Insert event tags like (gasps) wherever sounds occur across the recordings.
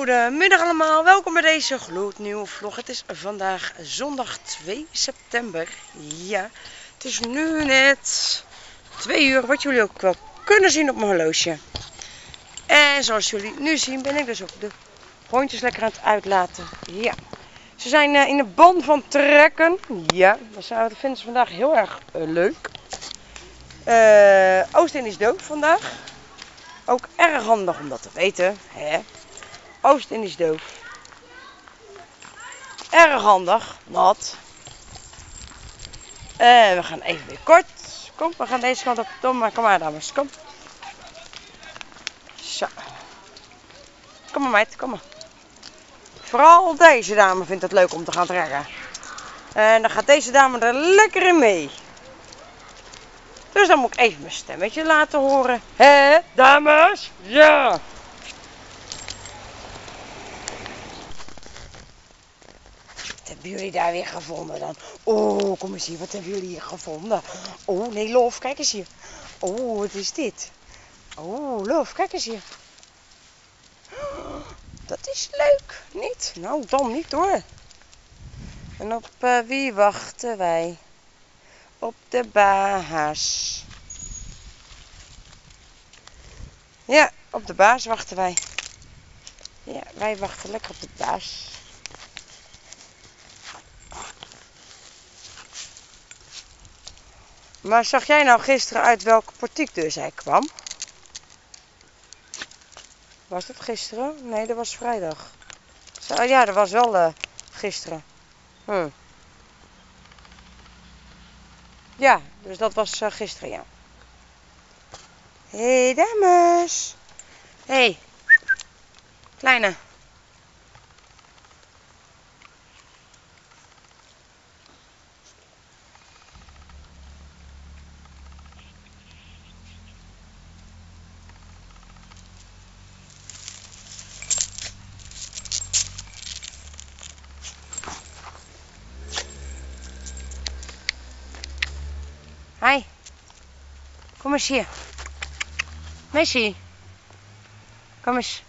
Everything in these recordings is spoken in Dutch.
Goedemiddag allemaal, welkom bij deze gloednieuwe vlog. Het is vandaag zondag 2 september. Ja, het is nu net 2 uur, wat jullie ook wel kunnen zien op mijn horloge. En zoals jullie nu zien ben ik dus ook de hondjes lekker aan het uitlaten. Ja, ze zijn eh, in de band van trekken. Ja, dat vinden ze vandaag heel erg eh, leuk. Uh, Oostin is dood vandaag. Ook erg handig om dat te weten. Hè? Oost-Indisch doof. Erg handig, nat. En we gaan even weer kort. Kom, we gaan deze kant op. Tom, maar kom maar dames, kom. Zo. Kom maar meid, kom maar. Vooral deze dame vindt het leuk om te gaan trekken. En dan gaat deze dame er lekker in mee. Dus dan moet ik even mijn stemmetje laten horen. Hé, dames? Ja. Hebben jullie daar weer gevonden dan? Oh, kom eens hier. Wat hebben jullie hier gevonden? Oh, nee, Lof, kijk eens hier. Oh, wat is dit? Oh, Lof, kijk eens hier. (gasps) Dat is leuk, niet? Nou, dan niet hoor. En op uh, wie wachten wij? Op de baas. Ja, op de baas wachten wij. Ja, wij wachten lekker op de baas. Maar zag jij nou gisteren uit welke portiekdeur zij kwam? Was dat gisteren? Nee, dat was vrijdag. Ja, dat was wel uh, gisteren. Hm. Ja, dus dat was uh, gisteren, ja. Hé, hey, dames. Hé. Hey. Kleine. Hi. Kom eens hier. Messi. Kom eens.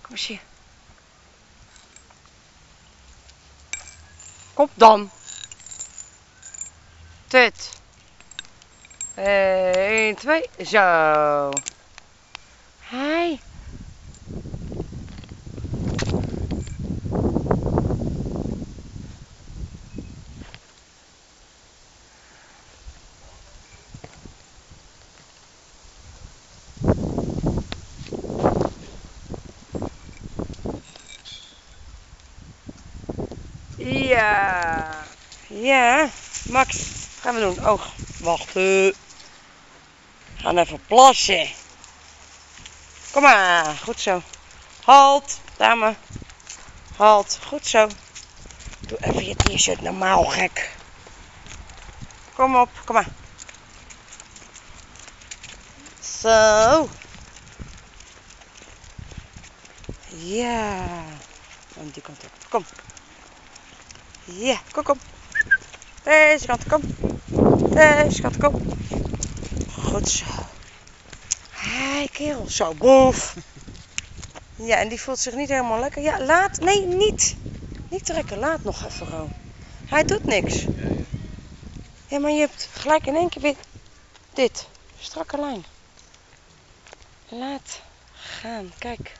Kom eens hier. Kom dan. Tut. 1, 2, zo. Hi. Ja. Ja. Max, gaan we doen? Oh, wacht. We gaan even plassen. Kom maar. Goed zo. Halt, dame. Halt. Goed zo. Doe even je t-shirt normaal, gek. Kom op, kom maar. Zo. Ja. Aan die op. Kom. Ja, kom, kom. Deze kant, kom. Deze kant, kom. Goed zo. Hé, kerel. Zo, boef. Ja, en die voelt zich niet helemaal lekker. Ja, laat. Nee, niet. Niet trekken. Laat nog even gewoon. Hij doet niks. Ja, maar je hebt gelijk in één keer weer dit. Strakke lijn. Laat gaan. Kijk.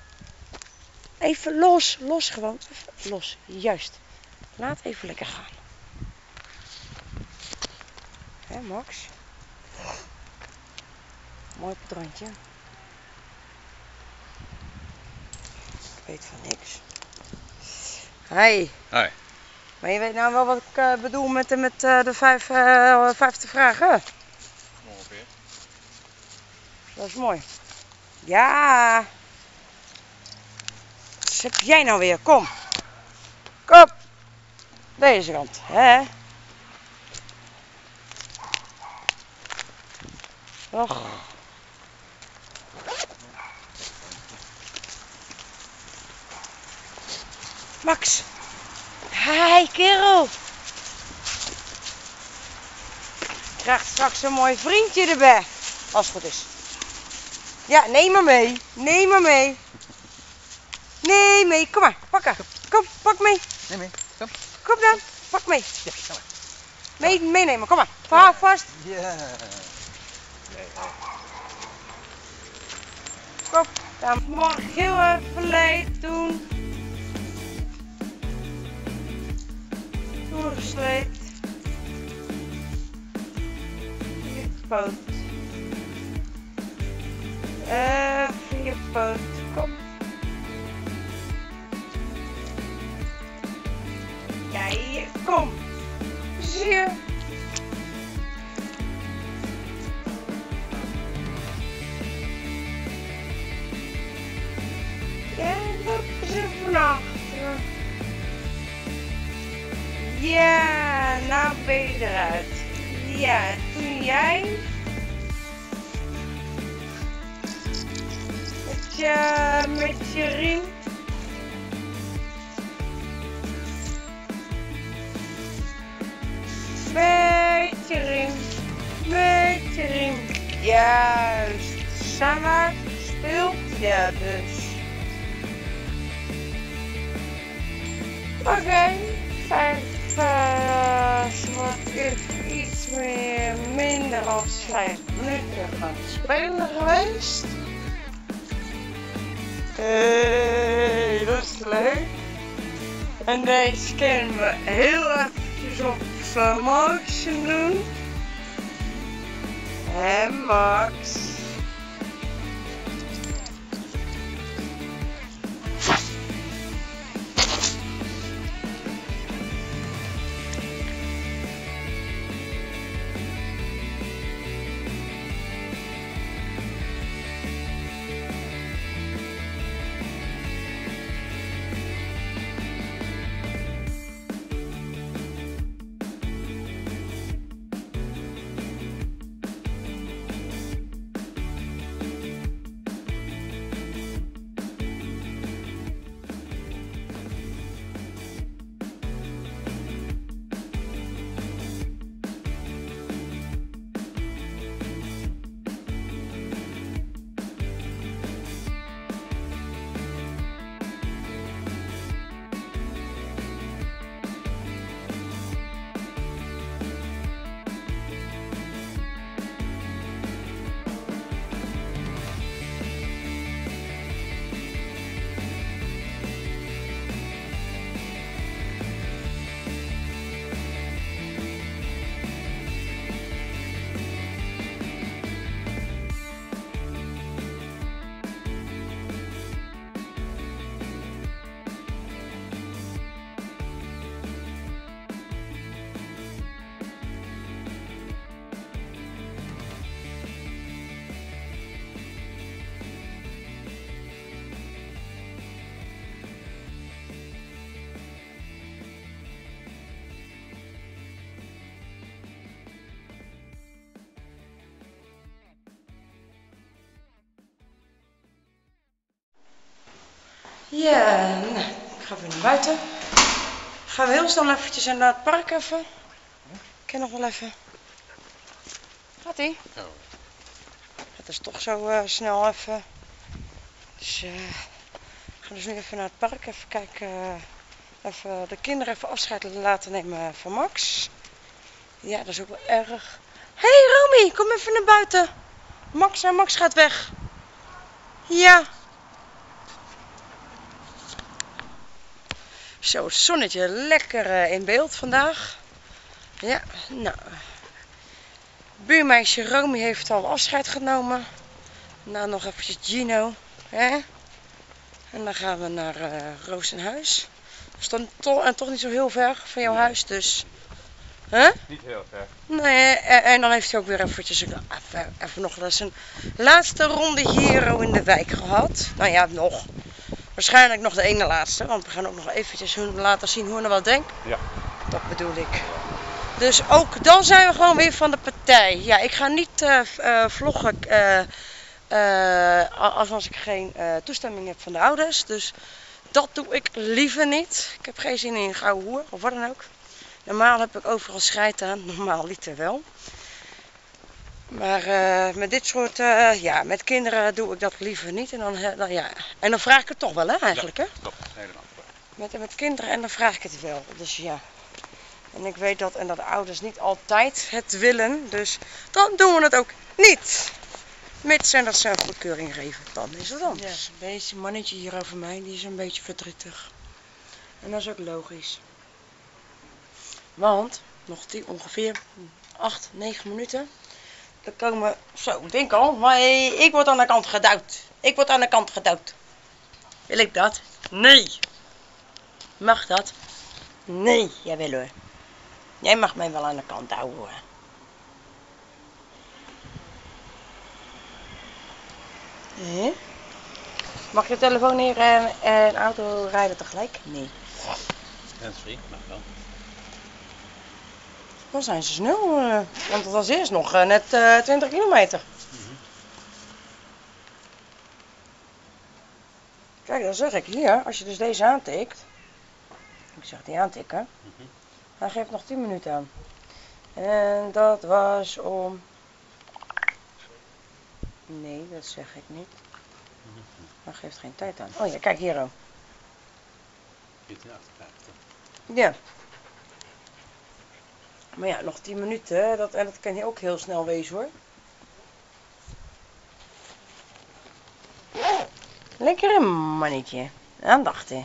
Even los. Los gewoon. Even los. Juist. Laat even lekker gaan. Max? Mooi op het randje. Ik weet van niks. Hi. Hi. Maar je weet nou wel wat ik uh, bedoel met, met uh, de vijf, uh, vijfde vragen? Ongeveer. Dat is mooi. Ja. Wat heb jij nou weer? Kom. Kom. Deze kant, hè? Och. Max. Hi, kerel. Krijgt straks een mooi vriendje erbij. Als het goed is. Ja, neem maar mee. Neem maar mee. Nee, mee. Kom maar. Pakken. Kom, pak mee. Neem mee. Kom. Kom dan. Pak mee. Ja, kom maar. Mee, meenemen. Kom maar. Hou vast. Ja. Kom. Dan mag heel even leid doen. Doorgesleept. Je poot. Even je poot. Kom. Ja, hier. Kom. Zie je? Eruit. Ja, toen jij met je, met je riem. Met je riem. Juist, samen stil. Ja, dus. Oké, vijf, uh, even meer, minder dan vijf minuten gaan spelen geweest. Hey, dat is leuk. En deze kunnen we heel eventjes op Max doen. En Max. Ja, nou, ik ga weer naar buiten. Gaan we heel snel eventjes naar het park even. Ik ken nog wel even. Gaat ie? Ja. Het is toch zo eh, snel even. Dus eh, we gaan dus nu even naar het park. Even kijken. eh, even de kinderen even afscheid laten nemen van Max. Ja, dat is ook wel erg. Hé hey, Romy, kom even naar buiten. Max, en Max gaat weg. Ja. Zo, het zonnetje lekker eh, in beeld vandaag. Ja, nou. Buurmeisje Romy heeft al afscheid genomen. Nou, nog eventjes Gino. Hè? En dan gaan we naar eh Roos in huis. Dat is dan toch, en toch niet zo heel ver van jouw Nee. huis, dus... Hè? Niet heel ver. Nee, en, en dan heeft hij ook weer eventjes een, even, even nog eens een laatste ronde hier in de wijk gehad. Nou ja, nog. Waarschijnlijk nog de ene laatste, want we gaan ook nog eventjes hun laten zien hoe er wat denkt. Ja. Dat bedoel ik. Dus ook dan zijn we gewoon weer van de partij. Ja, ik ga niet eh, eh, vloggen eh, eh, als als ik geen toestemming heb van de ouders. Dus dat doe ik liever niet. Ik heb geen zin in een gouden hoer of wat dan ook. Normaal heb ik overal scheid aan, (laughs) normaal liter wel. Maar eh, met dit soort, eh, ja, met kinderen doe ik dat liever niet. En dan, eh, dan, ja. en dan vraag ik het toch wel, hè, eigenlijk, hè? Klopt, helemaal. Met, met kinderen en dan vraag ik het wel. Dus ja. En ik weet dat, en dat de ouders niet altijd het willen. Dus dan doen we het ook niet. Mits en dat ze een goedkeuring geven. Dan is het anders. Ja, deze mannetje hier over mij, die is een beetje verdrietig. En dat is ook logisch. Want, nog die ongeveer 8, 9 minuten. Dan komen, zo, denk al, maar ik word aan de kant geduwd. Ik word aan de kant geduwd. Wil ik dat? Nee. Mag dat? Nee, jawel hoor. Jij mag mij wel aan de kant houden? Mag je telefoon neer en, en auto rijden tegelijk? Nee. Handsfree, mag wel. Dan zijn ze snel, eh, want het was eerst nog eh, net eh 20 kilometer. Kijk, dan zeg ik hier, als je dus deze aantikt. Ik zeg die aantikken. Mhm. Hij geeft nog 10 minuten aan. En dat was om. Nee, dat zeg ik niet. Hij geeft geen tijd aan. Oh ja, kijk hier ook. 1458. Ja. Maar ja, nog 10 minuten, dat, en dat kan hier ook heel snel wezen hoor. Lekker mannetje. Aandacht hè.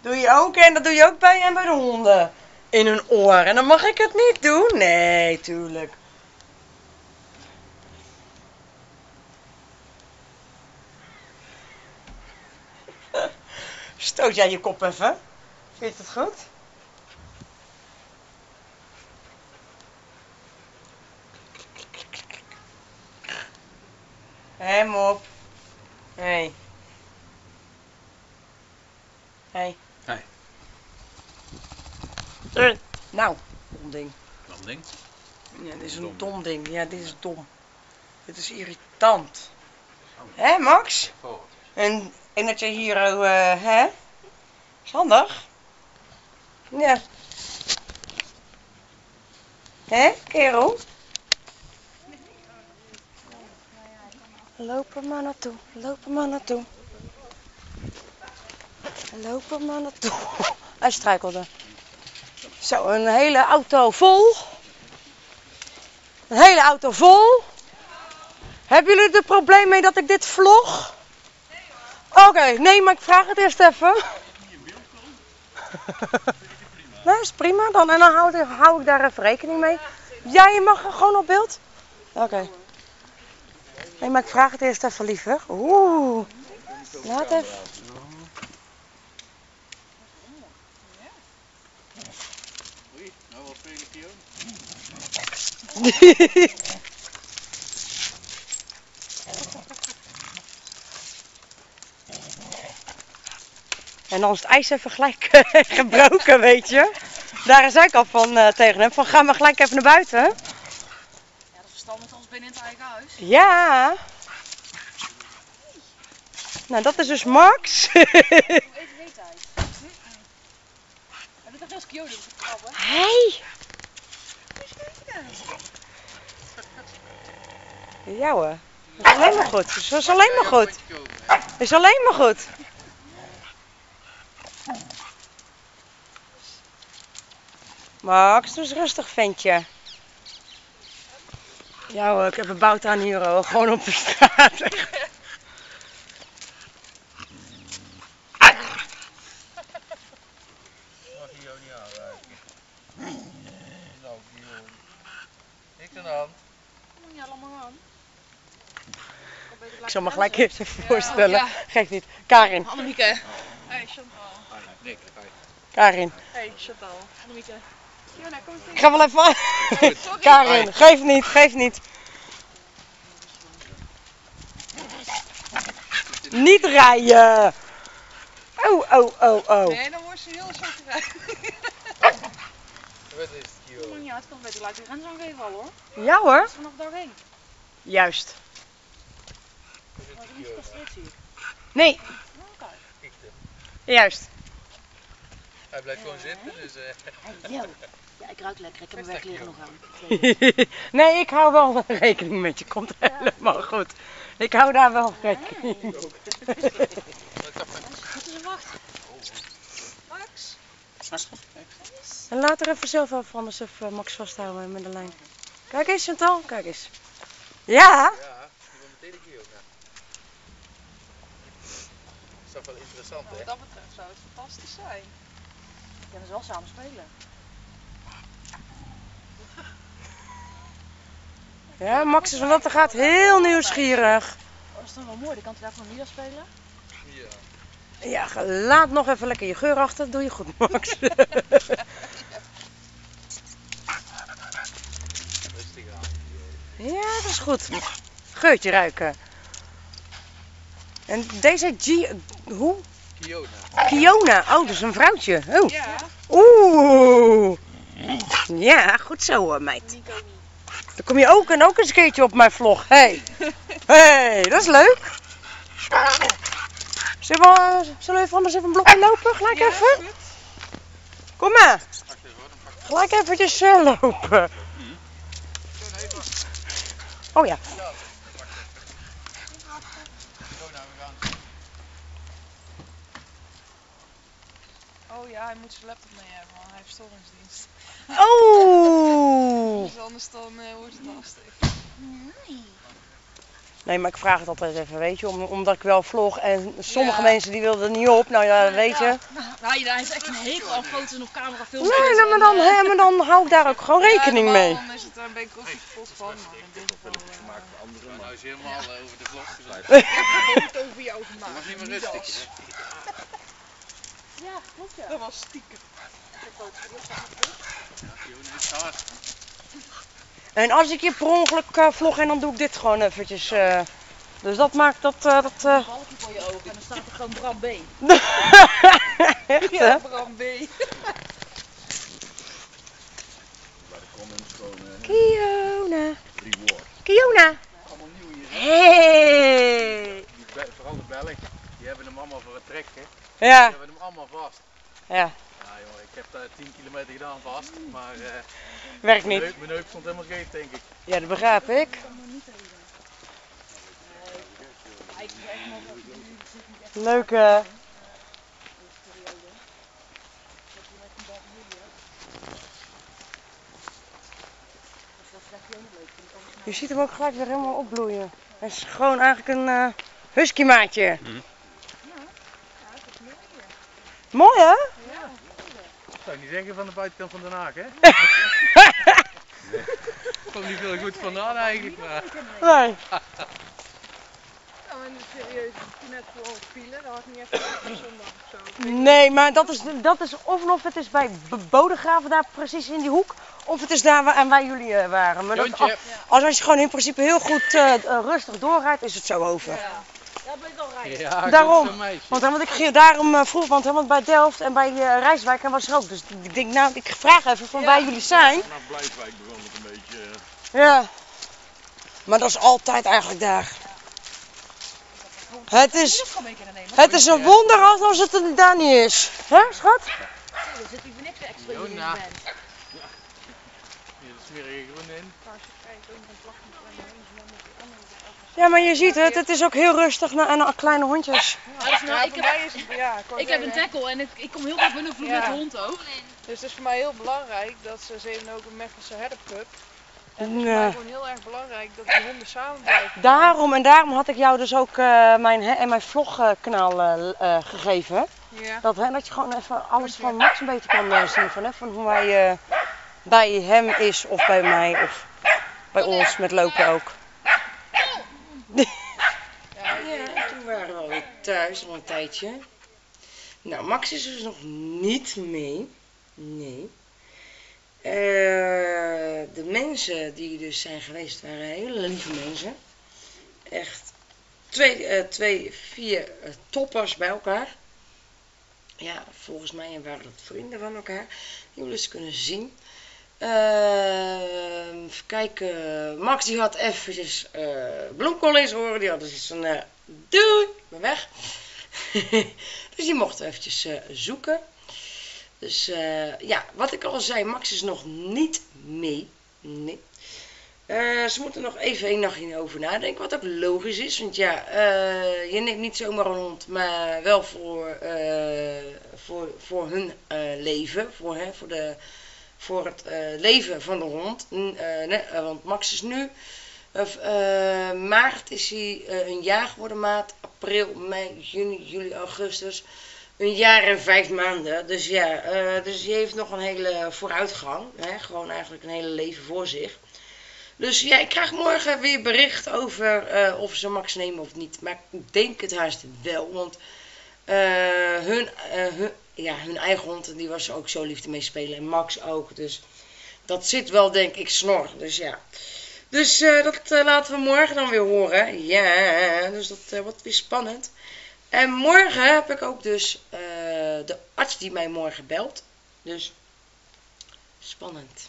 Doe je ook en dat doe je ook bij en bij de honden. In hun oor. En dan mag ik het niet doen? Nee, tuurlijk. Stoot jij je kop even? Vind je het goed? Hé, mop. Hé. Hey. Hé. Hey. Hey. Nou, dom ding. Een ding? Ja, dit is een Dom. dom ding. Ja, dit is dom. Dit is irritant. Hé, Max? Oh. En, en dat je hier, eh, hè? Is handig. Ja. Hè, kerel? Loop er maar naartoe, loop er maar naartoe. Loop er maar naartoe. (laughs) Hij struikelde. Zo, een hele auto vol. Een hele auto vol. Hebben jullie er probleem mee dat ik dit vlog? Oké, nee, maar ik vraag het eerst even. (laughs) Nee, is prima dan. En dan hou, ik- hou ik daar even rekening mee. Ja, je mag gewoon op beeld? Oké. Nee, maar ik vraag het eerst even liever. Oeh. Laat even. Oei, nou wat spelen hier? (laughs) En dan is het ijs even gelijk (laughs) gebroken, weet je. Daar zei ik al van eh, tegen hem. Van ga maar gelijk even naar buiten. Ja, dat is verstandig als binnen in het eigen huis. Ja. Nou, dat is dus Max. (laughs) Hoe weet hij? Heb je toch heel op de krabben? Hey. Ja hoor. Dat is alleen maar goed. Dat is alleen maar goed. Dat is alleen maar goed. Max, doe eens rustig, ventje. Ja hoor, ik heb een bout aan hier hoor. Gewoon op de straat. Ik zal me gelijk even voorstellen. ja. Geef niet. Karin. Annemieke. Hey Chantal. Karin. Hey Chantal. Annemieke. Fiona, kom eens Ik ga wel even aan. Karin, geef niet, geef niet. Niet rijden. Oh, oh, oh, oh. Nee, dan wordt ze heel chagrijnig. Wat is het, joh? Oh ja, het kan beter laten grens aangeven al hoor. Ja hoor. Is vanaf daarheen. Juist. Maar niet gecastreerd zie ik. Nee. Juist. Hij blijft gewoon zitten, dus... eh Hey, yo. Ja, ik ruik lekker. Ik heb mijn werkleren nog aan. (laughs) nee, ik hou wel rekening met je. Komt helemaal goed. Ik hou daar wel rekening mee. dat er wacht? Max? En laat er even zelf af, anders even Max vasthouden met de lijn. Kijk eens, Chantal. Kijk eens. Ja. Ja, die wil meteen een keer ook. hè. Is wel interessant, hè? Wat dat betreft zou het fantastisch zijn. Ja, we wel samen spelen. Ja, Max is van dat er gaat heel nieuwsgierig. Oh, dat is dan wel mooi. Dan kan hij daar van Mila spelen. Ja. Ja, laat nog even lekker je geur achter. Doe je goed, Max. Rustig (laughs) aan. ja, dat is goed. Geurtje ruiken. En deze G... Hoe? Kiona. Kiona. Oh, dat is een vrouwtje. Oh. Ja, Oeh. Ja, goed zo, eh, meid. Dan kom je ook en ook eens een keertje op mijn vlog. Hey. Hey, dat is leuk. Zullen we, zullen we even anders even een blokje lopen? Gelijk even? Kom maar. Hoor, Gelijk eventjes eh, lopen. Oh ja. Oh ja, hij moet zijn laptop mee hebben, want hij heeft storingsdienst. Oh. Dus anders dan eh, wordt het lastig. Nee, maar ik vraag het altijd even, weet je. om- omdat ik wel vlog en sommige Ja. mensen die wilden er niet op. Nou ja, weet je. Ja, nou, hij heeft echt een hekel aan foto's en op camera filmen. Nee, nou, maar dan, hè, maar dan hou ik daar ook gewoon rekening ja, mee. Dan is het een beetje koffiepot van, maar in dit geval... eh, Maar nou is helemaal eh, over de vlog gezet. (laughs) Ik heb het over jou Dat gemaakt. was niet meer rustig. Ja, klopt ja. Dat was stiekem. Ja, is hard. En als ik je per ongeluk eh, vlog en dan doe ik dit gewoon eventjes. eh. dus dat maakt dat... eh, dat eh, Een balkje voor je ogen en dan staat er gewoon Bram B. (laughs) echt, hè? Ja, Bram B. Kiona. reward. Kiona. Allemaal nieuw hier. Hey. Vooral de Belgen, die hebben hem allemaal voor het trekken. Ja, Die hebben hem allemaal vast. ja. Ik heb daar 10 kilometer gedaan vast, maar eh Werkt mijn, niet. mijn heup stond helemaal scheef denk ik. Ja, dat begrijp ik. Leuk eh. Je ziet hem ook gelijk weer helemaal opbloeien. Hij is gewoon eigenlijk een eh husky maatje. Mooi hè? Zou ik niet zeggen van de buitenkant van Den Haag hè? (laughs) Ik kwam niet veel goed vandaan eigenlijk, maar... Nee. Nou, en serieus, net voor vielen, dat had ik niet echt zondag of zo. Nee, maar dat is, dat is of of het is bij Bodegraven daar precies in die hoek, of het is daar waar, en waar jullie eh, waren. Maar dat, als, als je gewoon in principe heel goed eh, eh, rustig doorrijdt, is het zo over. Ja, ben ik al rijden. ja, Daarom. Want, hè, want ik ging daarom uh, vroeg, want, hè, want bij Delft en bij uh, Rijswijk en was er ook. Dus ik denk, nou, ik vraag even van waar jullie zijn. Vanaf Blijswijk begon het een beetje. eh, Ja. Maar dat is altijd eigenlijk daar. Het is, het is een wonder als als het er daar niet is. Hè, schat? Er zit hier voor niks extra in. Hier de smerige groen in. Ja, maar je ziet het, het is ook heel rustig naar, aan aan kleine hondjes. Ja, dus nou, ik heb, mij is het, ja, ik, heb een tackle en ik, ik kom heel vaak binnen vloer Ja. met de hond ook. Dus het is voor mij heel belangrijk dat ze, ze hebben ook een Mechelse herderpup. En het is voor Ja. mij gewoon heel erg belangrijk dat die honden samen blijven. Daarom en daarom had ik jou dus ook eh, mijn, hè, en mijn vlogkanaal eh, eh, gegeven. Ja. Dat, hè, dat je gewoon even alles van Max een beetje kan zien. Van, hè, van hoe hij eh, bij hem is of bij mij of bij ons met lopen ook. Ja, Ja, toen waren we alweer thuis al een tijdje. Nou, Max is dus nog niet mee. Nee. Eh, de mensen die dus zijn geweest waren hele lieve mensen. Echt twee, eh, twee vier eh, toppers bij elkaar. Ja, volgens mij waren dat vrienden van elkaar. Die jullie eens kunnen zien. Eh, even kijken. Max die had eventjes bloemkool in zijn oren. Die had dus van, eh doei, weg. (laughs) dus die mochten we eventjes eh, zoeken. Dus eh, ja, wat ik al zei, Max is nog niet mee. Nee. Eh, ze moeten nog even een nachtje over nadenken, wat ook logisch is. Want ja, je neemt niet zomaar een hond, maar wel voor, voor, voor hun leven. Voor, hè, voor, de, voor het leven van de hond. Want Max is nu, maart is hij eh, een jaar geworden, maart, april, mei, juni, juli, augustus. Een jaar en vijf maanden. Dus ja, eh, dus die heeft nog een hele vooruitgang. Hè? Gewoon eigenlijk een hele leven voor zich. Dus ja, ik krijg morgen weer bericht over eh, of ze Max nemen of niet. Maar ik denk het haast wel. Want eh, hun, eh, ja, hun eigen hond, die was ook zo lief mee spelen. En Max ook. Dus dat zit wel, denk ik, snor. Dus ja. Dus eh, dat eh, laten we morgen dan weer horen. Ja, dus dat eh, wordt weer spannend. En morgen heb ik ook dus de arts die mij morgen belt. Dus spannend.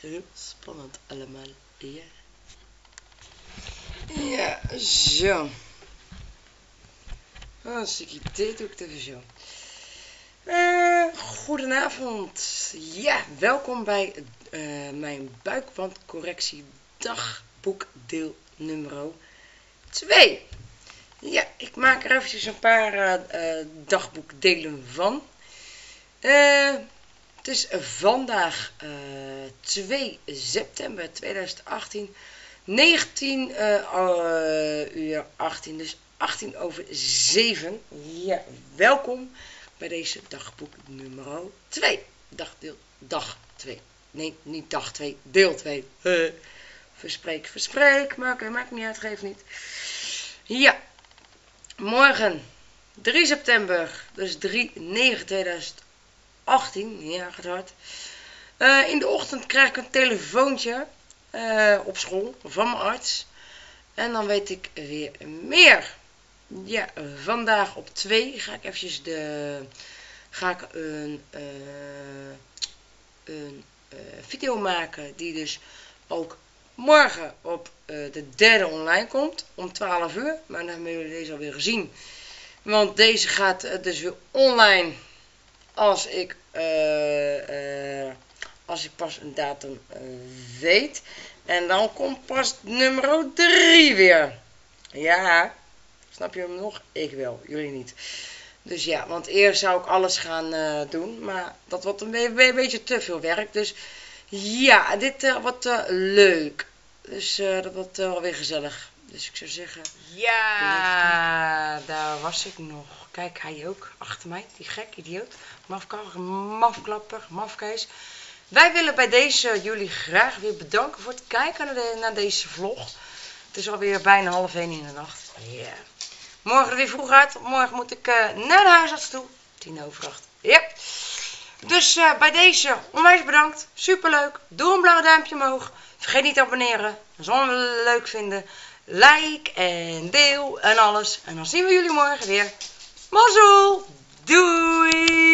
Heel spannend allemaal. Ja. Ja, zo. Als ik dit doe ik even zo. Goedenavond. Ja, welkom bij mijn buikwandcorrectie dagboek deel nummer 2. Ja, ik maak er eventjes een paar eh, eh, dagboekdelen van. Eh, het is vandaag eh, 2 september 2018. 19 eh, eh, uur 18, dus 18 over 7. Ja, welkom bij deze dagboek nummer 2. Dagdeel, dag 2. Nee, niet dag 2, deel 2. Eh, verspreek, verspreek. Maar oké, maakt niet uit, geeft niet. Ja, morgen 3 september, dus 3 9 2018. Ja, gaat hard. Eh, in de ochtend krijg ik een telefoontje eh, op school van mijn arts. En dan weet ik weer meer. Ja, vandaag op 2 ga ik eventjes de, ga ik een, eh, een eh, video maken die dus ook morgen op eh, de derde online komt om 12 uur. Maar dan hebben jullie deze alweer gezien. Want deze gaat eh, dus weer online als ik, eh, als ik pas een datum weet. En dan komt pas nummer 3 weer. Ja, snap je hem nog? Ik wel, jullie niet. Dus ja, want eerst zou ik alles gaan doen. Maar dat wordt een, een beetje te veel werk. Dus ja, dit eh, wordt eh, leuk. Dus eh, dat wordt eh, alweer gezellig. Dus ik zou zeggen... Ja, daar was ik nog. Kijk, hij ook achter mij. Die gek, idioot. Mafklapper, mafklapper, mafkees. Wij willen bij deze jullie graag weer bedanken voor het kijken naar, de- naar deze vlog. Het is alweer bijna half één in de nacht. Ja. Morgen weer vroeg uit. Morgen moet ik naar de huisarts toe. Tien over acht. Ja. Dus eh, bij deze onwijs bedankt. Superleuk. Doe een blauw duimpje omhoog. Vergeet niet te abonneren. Dat zullen we leuk vinden. Like en deel en alles. En dan zien we jullie morgen weer. Mazzel. Doei.